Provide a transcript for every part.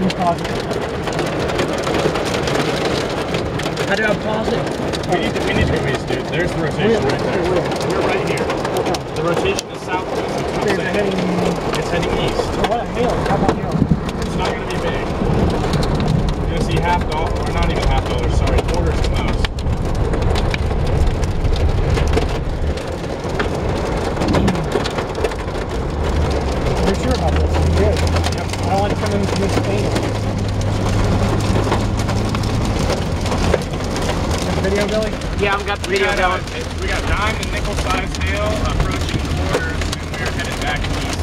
You pause it. How do I pause it? We need to, we need to go east, dude. There's the rotation right there. We're right here. The rotation is southwest. That's what I'm Okay, heading. It's heading east. Oh, what a hail. How about hail? It's not going to be big. You're going to see half dollar, or not even half dollars, sorry, quarters at most. You're sure about this? I'm good. Yep. I don't want to come in and miss the paint. Got the video, Billy? Yeah, I've got the We video got, going. uh, we got dime and nickel size hail approaching quarters, and we're headed back east.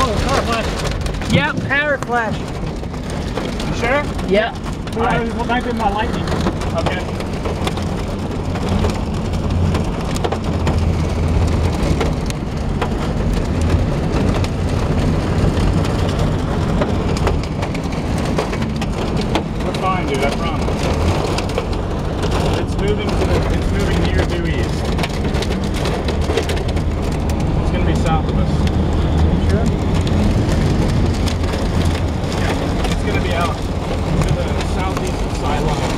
Whoa, car flash. Yep, power flash. You sure? Yep. Well, Alright. What might be my lightning? Okay. We're fine, dude. I promise. It's moving to the. It's moving near due east. It's gonna be south of us. Yeah. It's gonna be out to the southeast sideline.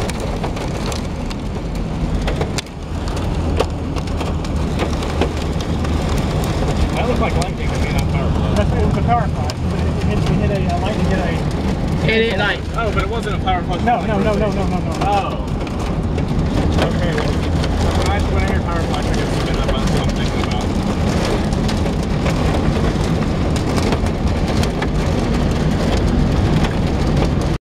That looked like lightning to me, not power flow. That's it was a power. But it, it, hit, it hit a uh, lightning hit a. It, it like Oh, but it wasn't a power plug. No, no, no, no, no, no, no. Oh. Okay. When I, when I hear power flash,